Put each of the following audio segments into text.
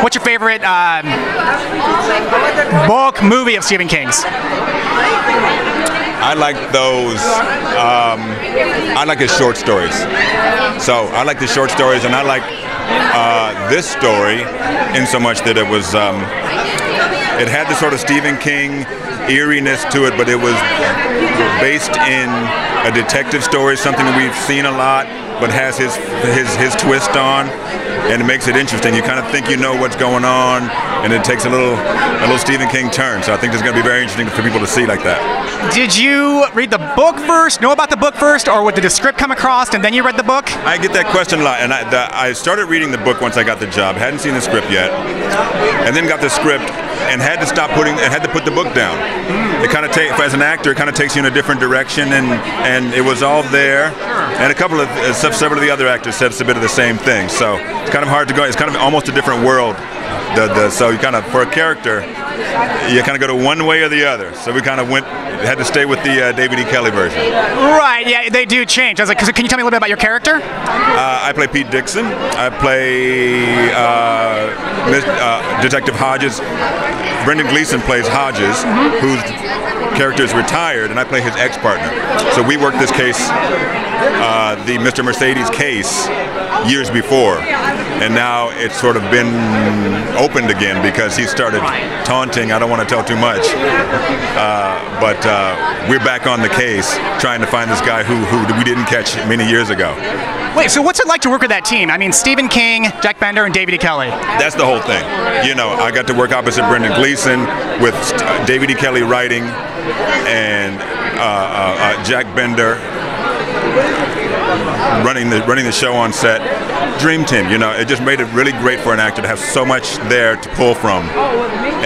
What's your favorite um, book, movie of Stephen King's? I like those. Um, I like his short stories. So I like the short stories, and I like uh, this story in so much that it was. Um, it had the sort of Stephen King eeriness to it, but it was based in a detective story, something we've seen a lot, but has his his his twist on, and it makes it interesting. You kind of think you know what's going on, and it takes a little a little Stephen King turn. So I think it's going to be very interesting for people to see like that. Did you read the book first, know about the book first, or did the script come across and then you read the book? I get that question a lot, and I, the, I started reading the book once I got the job. Hadn't seen the script yet, and then got the script and had to stop putting and had to put the book down. It kind of take as an actor, it kind of takes you in a different direction, and and it was all there. And a couple of uh, several of the other actors said it's a bit of the same thing. So it's kind of hard to go. It's kind of almost a different world. The, the, so you kind of for a character, you kind of go to one way or the other. So we kind of went had to stay with the uh, David E. Kelley version. Right. Yeah, they do change. I was like, can you tell me a little bit about your character? Uh, I play Pete Dixon. I play uh, uh Detective Hodges. Brendan Gleeson plays Hodges, mm-hmm. whose character is retired, and I play his ex-partner. So we worked this case, uh, the Mr. Mercedes case, years before, and now it's sort of been opened again because he started taunting. I don't want to tell too much, uh, but uh, we're back on the case trying to find this guy who, who we didn't catch many years ago. Wait, so what's it like to work with that team? I mean, Stephen King, Jack Bender, and David E. Kelley. That's the whole thing. You know, I got to work opposite Brendan Gleeson with David E. Kelley writing and uh, uh, uh Jack Bender running the running the show on set. Dream team, you know, it just made it really great for an actor to have so much there to pull from,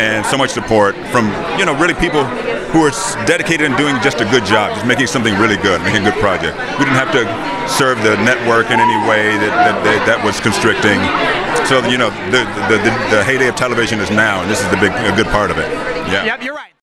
and so much support from you know really people who are dedicated in doing just a good job, just making something really good, making a good project. We didn't have to serve the network in any way that that, that, that was constricting. So you know, the, the, the the heyday of television is now, and this is the big a good part of it. Yeah. Yep, you're right.